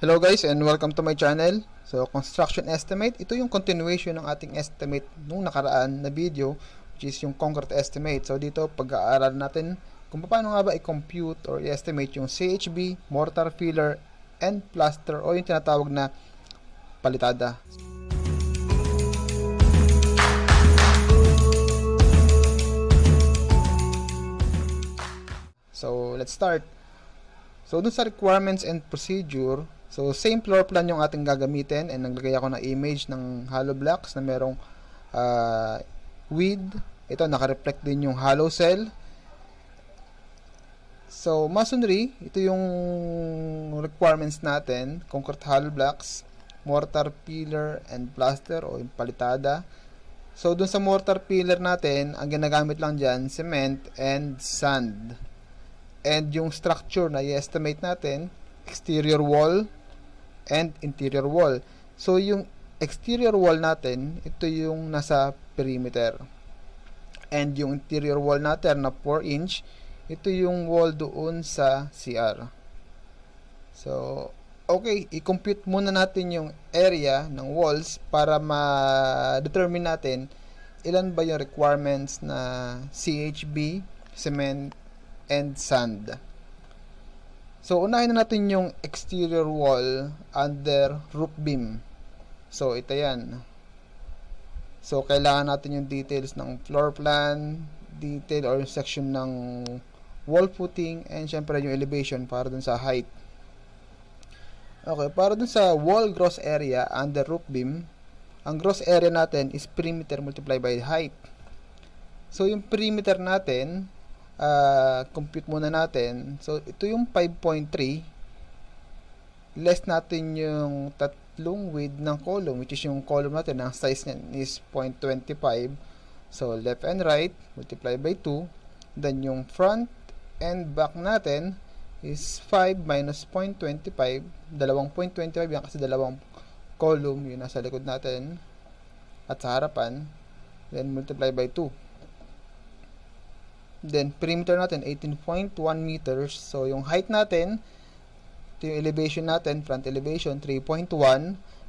Hello guys and welcome to my channel. So construction estimate, ito yung continuation ng ating estimate nung nakaraan na video which is yung concrete estimate. So dito pag-aaral natin kung paano nga ba i-compute or i-estimate yung CHB, mortar filler, and plaster o yung tinatawag na palitada. So let's start. So dun sa requirements and procedure, so same floor plan yung ating gagamitin and naglagay ako ng image ng hollow blocks na merong uh, width. Ito naka-reflect din yung hollow cell. So masonry, ito yung requirements natin, concrete hollow blocks, mortar pillar and plaster o yung palitada. So dun sa mortar pillar natin, ang ginagamit lang diyan cement and sand and yung structure na i-estimate natin, exterior wall and interior wall. So, yung exterior wall natin, ito yung nasa perimeter. And yung interior wall natin na 4 inch, ito yung wall doon sa CR. So, okay, i-compute muna natin yung area ng walls para ma-determine natin ilan ba yung requirements na CHB, cement, and sand. So, unahin na natin yung exterior wall under roof beam. So, ito yan. So, kailangan natin yung details ng floor plan, detail or section ng wall footing, and syempre yung elevation para dun sa height. Okay, para dun sa wall gross area under roof beam, ang gross area natin is perimeter multiplied by height. So, yung perimeter natin, uh, compute muna natin. So, ito yung 5.3. Less natin yung tatlong width ng column, which is yung column natin, ang size niya is 0.25. So, left and right, multiply by 2. Then, yung front and back natin is 5 minus 0.25. Dalawang 0.25 yan kasi dalawang column yung nasa likod natin at sa harapan. Then, multiply by 2. Then, perimeter natin, 18.1 meters. So, yung height natin, ito yung elevation natin, front elevation, 3.1.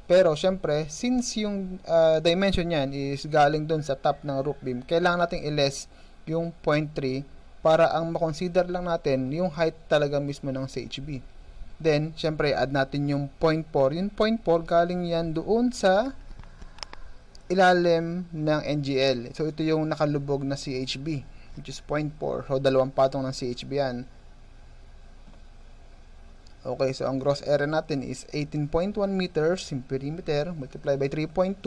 Pero, syempre, since yung uh, dimension niyan is galing dun sa top ng roof beam, kailangan natin i-less yung 0.3 para ang makonsider lang natin yung height talaga mismo ng CHB. Then, syempre, add natin yung 0.4. Yung 0.4 galing yan doon sa ilalim ng NGL. So, ito yung nakalubog na CHB which is 0.4. So, dalawang patong ng CHB yan. Okay, so ang gross area natin is 18.1 meters in perimeter multiplied by 3.2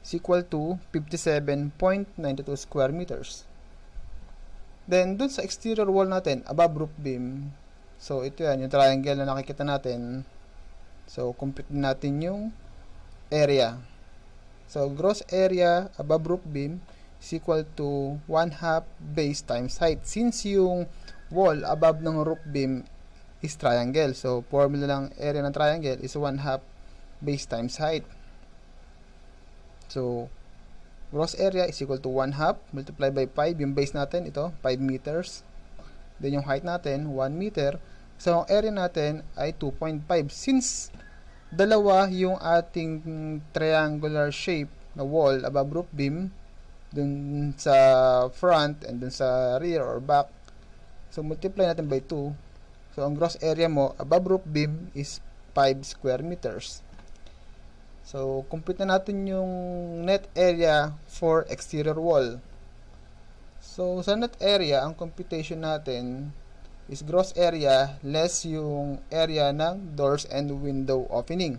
is equal to 57.92 square meters. Then, dun sa exterior wall natin, above roof beam, so ito yan, yung triangle na nakikita natin. So, compute natin yung area. So, gross area above roof beam is equal to 1 half base times height. Since yung wall above ng roof beam is triangle. So, formula lang area ng triangle is 1 half base times height. So, gross area is equal to 1 half multiplied by 5. Yung base natin, ito, 5 meters. Then, yung height natin, 1 meter. So, ang area natin ay 2.5. Since dalawa yung ating triangular shape na wall above roof beam, dun sa front and dun sa rear or back. So, multiply natin by 2. So, ang gross area mo above roof beam is 5 square meters. So, compute na natin yung net area for exterior wall. So, sa net area, ang computation natin is gross area less yung area ng doors and window opening.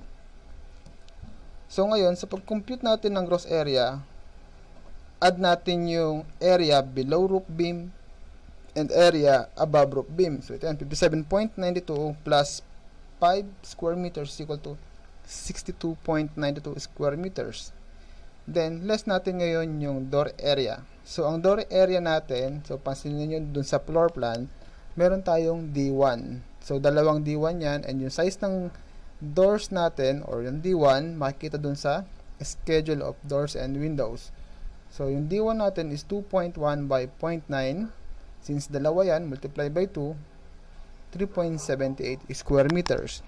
So, ngayon, sa pag-compute natin ng gross area, add natin yung area below roof beam and area above roof beam. So, ito yan, 57.92 plus 5 square meters equal to 62.92 square meters. Then, less natin ngayon yung door area. So, ang door area natin, so, pansinin nyo dun sa floor plan, meron tayong D1. So, dalawang D1 yan, and yung size ng doors natin, or yung D1, makikita dun sa schedule of doors and windows. So, yung D1 natin is 2.1 by 0.9. Since dalawa yan, multiply by 2, 3.78 square meters.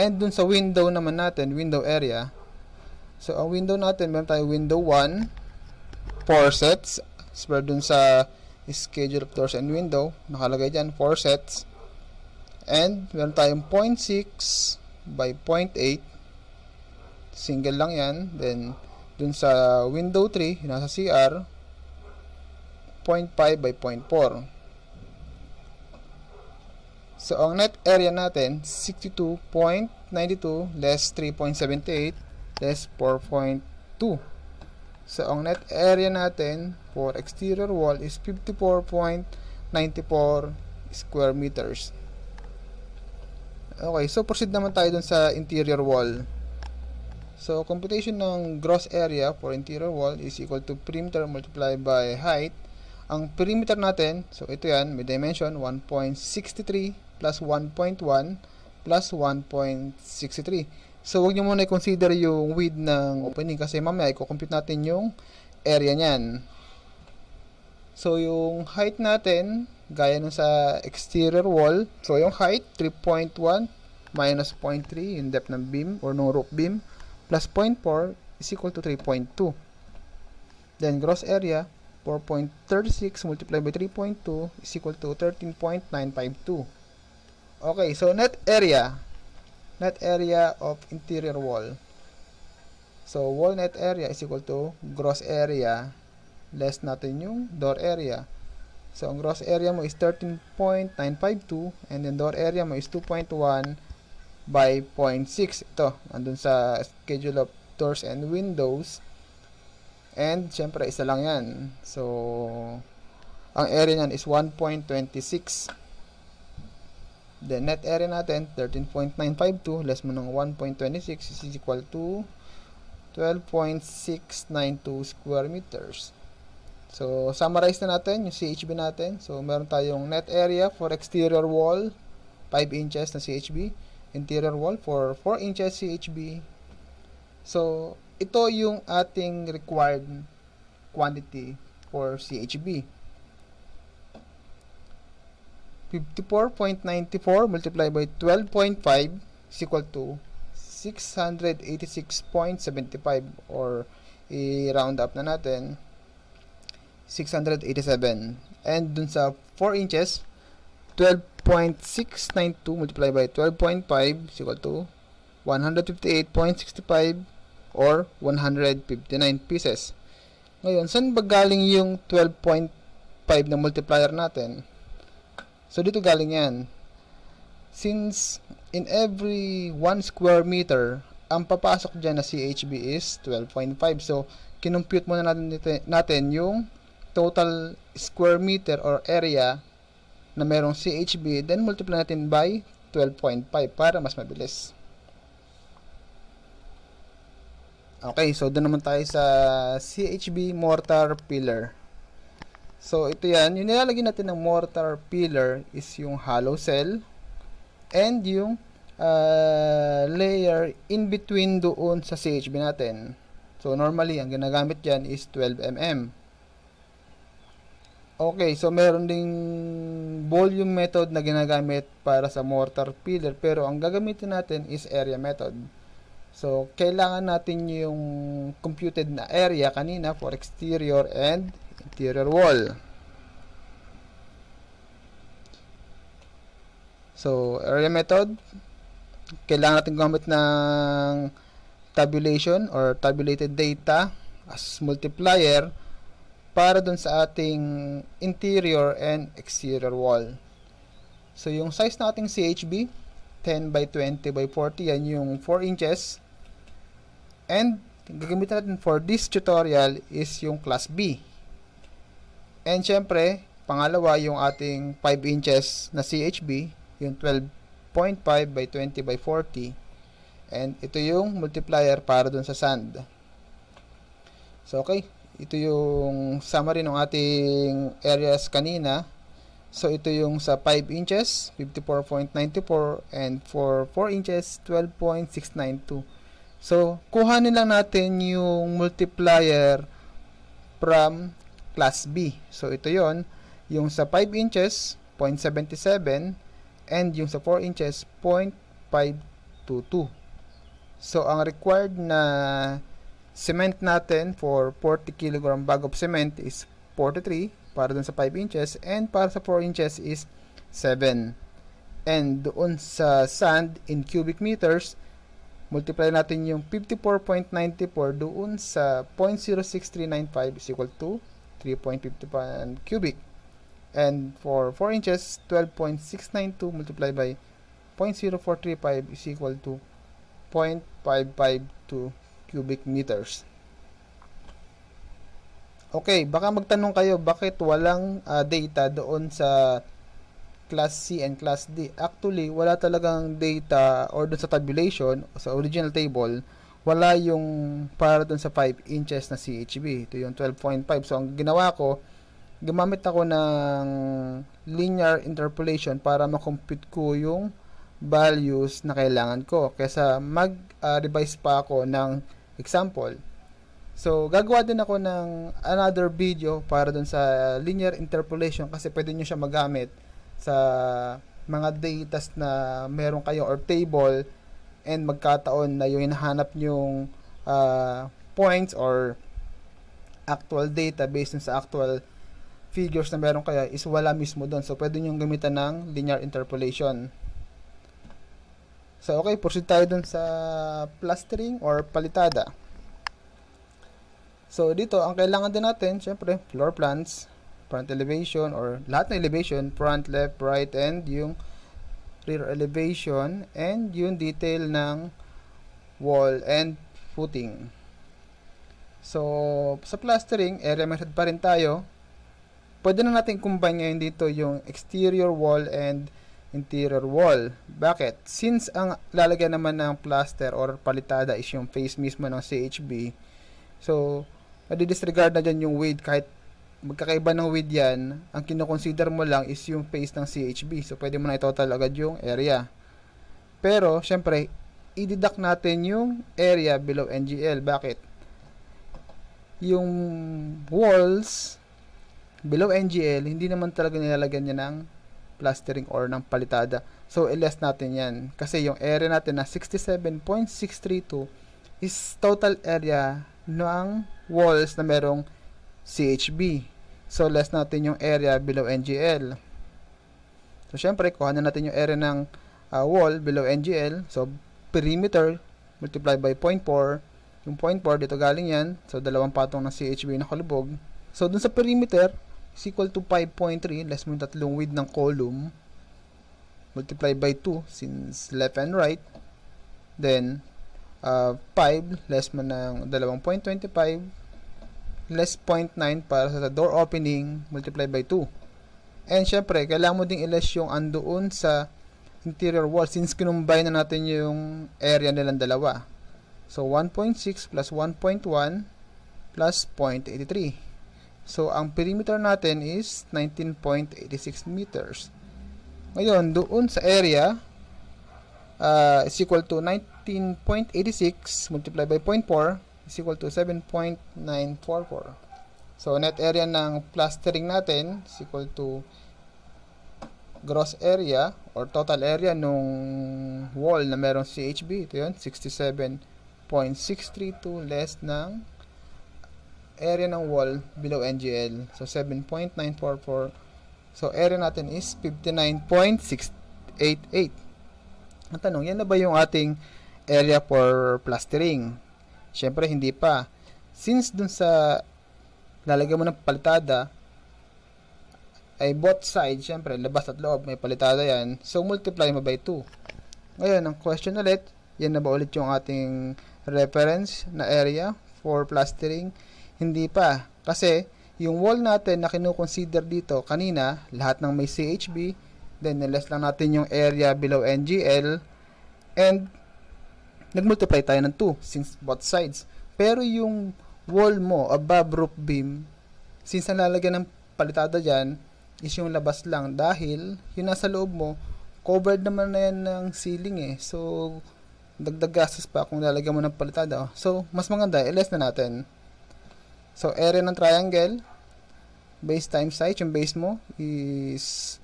And dun sa window naman natin, window area. So, ang window natin, meron tayo window 1, 4 sets. So, dun sa schedule of doors and window, nakalagay dyan, 4 sets. And, meron tayong 0.6 by 0.8. Single lang yan. Then, dun sa window 3, nasa CR, 0.5 by 0.4. So, ang net area natin, 62.92 less 3.78 less 4.2. So, ang net area natin for exterior wall is 54.94 square meters. Okay, so proceed naman tayo dun sa interior wall. So, computation ng gross area for interior wall is equal to perimeter multiplied by height. Ang perimeter natin, so ito yan, may dimension 1.63 plus 1.1 plus 1.63. So, huwag nyo muna i-consider yung width ng opening kasi mamaya i-compute natin yung area niyan. So, yung height natin, gaya nung sa exterior wall, so yung height, 3.1 minus 0.3 yung depth ng beam or ng roof beam plus 0.4 is equal to 3.2. Then, gross area, 4.36 multiplied by 3.2 is equal to 13.952. Okay, so net area. Net area of interior wall. So, wall net area is equal to gross area less natin yung door area. So, ang gross area mo is 13.952 and then door area mo is 2.1 by 0.6. Ito, andun sa schedule of doors and windows. And, syempre, isa lang yan. So, ang area niyan is 1.26. The net area natin, 13.952 less mo ng 1.26 is equal to 12.692 square meters. So, summarize na natin yung CHB natin. So, meron tayong net area for exterior wall, 5 inches na CHB. Interior wall for 4 inches CHB. So, ito yung ating required quantity for CHB. 54.94 multiplied by 12.5 is equal to 686.75 or i-round up na natin 687 and dun sa 4 inches 12.692 multiplied by 12.5 is equal to 158.65 or 159 pieces ngayon, saan ba galing yung 12.5 na multiplier natin? So, dito galing yan. Since in every 1 square meter, ang papasok dyan na CHB is 12.5. So, kinumpute muna natin, natin yung total square meter or area na merong CHB, then multiply natin by 12.5 para mas mabilis. Okay, so doon naman tayo sa CHB mortar pillar. So, ito yan. Yung nilalagay natin ng mortar pillar is yung hollow cell and yung uh, layer in between doon sa CHB natin. So, normally, ang ginagamit dyan is 12mm. Okay, so meron ding volume method na ginagamit para sa mortar pillar pero ang gagamitin natin is area method. So, kailangan natin yung computed na area kanina for exterior and interior wall. So, area method, kailangan natin gumamit ng tabulation or tabulated data as multiplier para dun sa ating interior and exterior wall. So, yung size nating CHB, 10 by 20 by 40, yan yung 4 inches. And, gagamitin natin for this tutorial is yung class B. And syempre, pangalawa yung ating 5 inches na CHB, yung 12.5 by 20 by 40. And ito yung multiplier para dun sa sand. So, okay. Ito yung summary ng ating areas kanina. So, ito yung sa 5 inches, 54.94 and for 4 inches, 12.692. So, kuhanin lang natin yung multiplier from class B. So, ito yon Yung sa 5 inches, 0.77 and yung sa 4 inches, 0.52. to 2. So, ang required na cement natin for 40 kg bag of cement is 43 para dun sa 5 inches and para sa 4 inches is 7. And doon sa sand in cubic meters, multiply natin yung 54.94 doon sa 0.06395 is equal to 3.51 cubic. And for 4 inches, 12.692 multiplied by 0.0435 is equal to 0.552 cubic meters. Okay, baka magtanong kayo bakit walang uh, data doon sa class C and class D. Actually, wala talagang data or doon sa tabulation, sa original table, wala yung para doon sa 5 inches na CHB. Ito yung 12.5. So, ang ginawa ko, gumamit ako ng linear interpolation para makompute ko yung values na kailangan ko. Kesa mag-revise uh, pa ako ng example. So, gagawa din ako ng another video para dun sa linear interpolation kasi pwede nyo siya magamit sa mga data na meron kayo or table and magkataon na yung hinahanap nyong uh, points or actual data based sa actual figures na meron kayo is wala mismo doon. So, pwede nyo gamitan ng linear interpolation. So, okay, proceed tayo dun sa plastering or palitada. So, dito, ang kailangan din natin, syempre, floor plans, front elevation, or lahat ng elevation, front, left, right, and yung rear elevation, and yung detail ng wall and footing. So, sa plastering, area method pa rin tayo. Pwede na natin combine ngayon dito yung exterior wall and interior wall. Bakit? Since ang lalagyan naman ng plaster or palitada is yung face mismo ng CHB, so, madi-disregard na dyan yung width kahit magkakaiba ng width yan, ang kinoconsider mo lang is yung face ng CHB. So, pwede mo na i-total agad yung area. Pero, syempre, i-deduct natin yung area below NGL. Bakit? Yung walls below NGL, hindi naman talaga nilalagyan niya ng plastering or ng palitada. So, i-less natin yan. Kasi yung area natin na 67.632 is total area ng walls na merong CHB. So, less natin yung area below NGL. So, syempre, kuha na natin yung area ng uh, wall below NGL. So, perimeter multiply by 0.4. Yung 0.4, dito galing yan. So, dalawang patong ng CHB na kalubog. So, dun sa perimeter, is equal to 5.3. Less mo yung tatlong width ng column. Multiply by 2 since left and right. Then, uh, 5 less mo ng 2.25 less 0.9 para sa door opening multiply by 2 and syempre kailangan mo ding i-less yung andoon sa interior wall since kinumbine na natin yung area nilang dalawa so 1.6 plus 1.1 plus 0.83 so ang perimeter natin is 19.86 meters ngayon doon sa area uh, is equal to 19.86 multiplied by 0.4 is equal to 7.944. So, net area ng plastering natin is equal to gross area or total area nung wall na merong CHB. Ito yun, 67.632 less ng area ng wall below NGL. So, 7.944. So, area natin is 59.688. Ang tanong, yan na ba yung ating area for plastering? Siyempre, hindi pa. Since dun sa lalagyan mo ng palitada, ay both sides, syempre, labas at loob, may palitada yan. So, multiply mo by 2. Ngayon, ang question ulit, yan na ba ulit yung ating reference na area for plastering? Hindi pa. Kasi, yung wall natin na kinukonsider dito kanina, lahat ng may CHB, Then, niles lang natin yung area below NGL. And, nagmultiply tayo ng 2 since both sides. Pero yung wall mo above roof beam, since nalalagyan ng palitada dyan, is yung labas lang. Dahil, yung nasa loob mo, covered naman na yan ng ceiling eh. So, dagdag gastos pa kung lalagyan mo ng palitada. So, mas maganda, iles na natin. So, area ng triangle, base times height, yung base mo is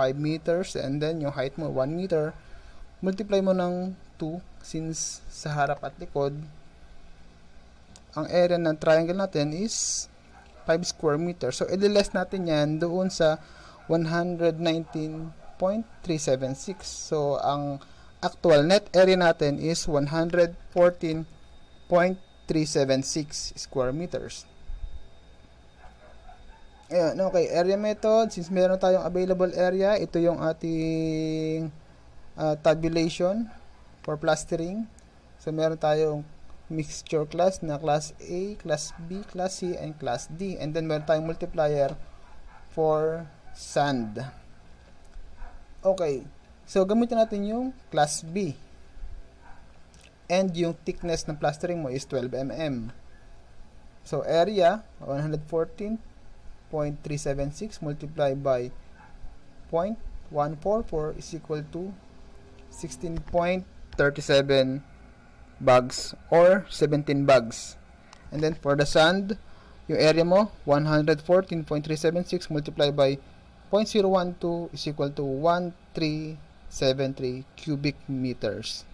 5 meters and then yung height mo 1 meter multiply mo ng 2 since sa harap at likod ang area ng triangle natin is 5 square meter. So, i-less natin yan doon sa 119.376. So, ang actual net area natin is 114.376 square meters. Ayan, okay. Area method, since meron tayong available area, ito yung ating uh, tabulation for plastering. So, meron tayong mixture class na class A, class B, class C, and class D. And then, meron tayong multiplier for sand. Okay. So, gamitin natin yung class B. And yung thickness ng plastering mo is 12 mm. So, area, 114.376 multiplied by 0.144 is equal to 16.37 bags or 17 bags. And then for the sand, yung area mo, 114.376 multiplied by 0.012 is equal to 1373 cubic meters.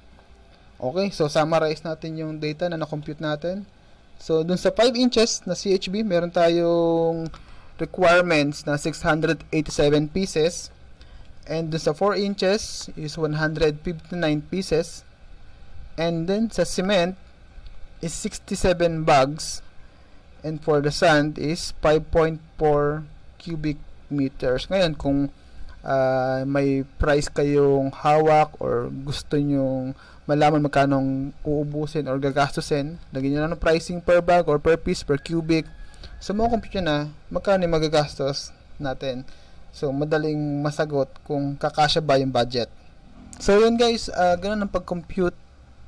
Okay, so summarize natin yung data na na-compute natin. So, dun sa 5 inches na CHB, meron tayong requirements na 687 pieces And dun sa 4 inches is 159 pieces. And then sa cement is 67 bags. And for the sand is 5.4 cubic meters. Ngayon, kung uh, may price kayong hawak or gusto nyong malaman magkano uubusin or gagastusin, lagyan nyo na ng pricing per bag or per piece per cubic. So, mo compute na magkano yung magagastos natin. So, madaling masagot kung kakasya ba yung budget. So, yun guys, uh, ganun ang pag-compute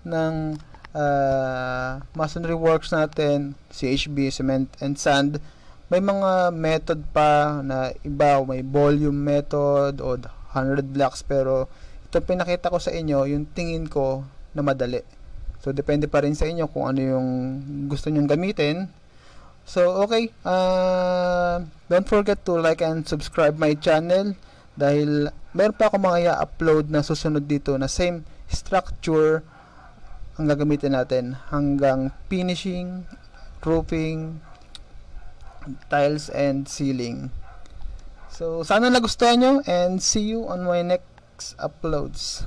ng uh, masonry works natin, CHB, cement, and sand. May mga method pa na iba, may volume method o 100 blocks, pero ito pinakita ko sa inyo, yung tingin ko na madali. So, depende pa rin sa inyo kung ano yung gusto nyong gamitin. So, okay. Uh, don't forget to like and subscribe my channel dahil meron pa ako mga i-upload na susunod dito na same structure ang gagamitin natin hanggang finishing, roofing, tiles, and ceiling. So, sana nagustuhan nyo and see you on my next uploads.